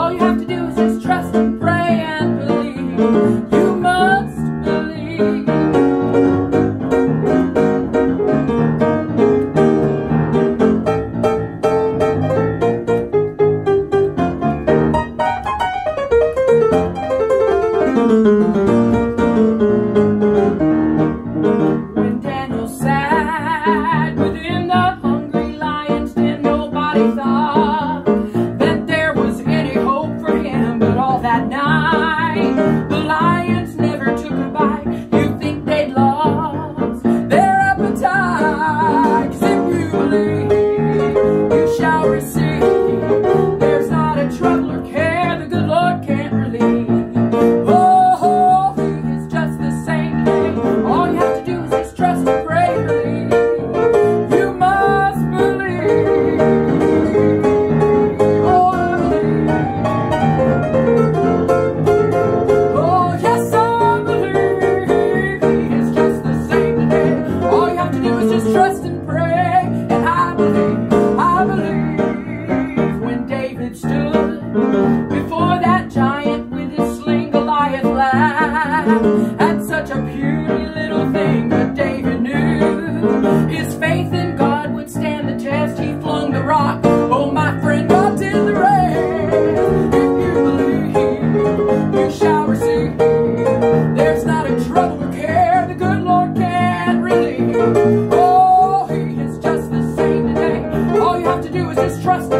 All you have that night, the lions never took a bite. You think they'd lost their appetite? 'Cause if you believe, you shall receive. at such a puny little thing. But David knew his faith in God would stand the test. He flung the rock. Oh, my friend, God's in the rain. If you believe, you shall receive. There's not a trouble or care the good Lord can relieve. Oh, He is just the same today. All you have to do is just trust Him.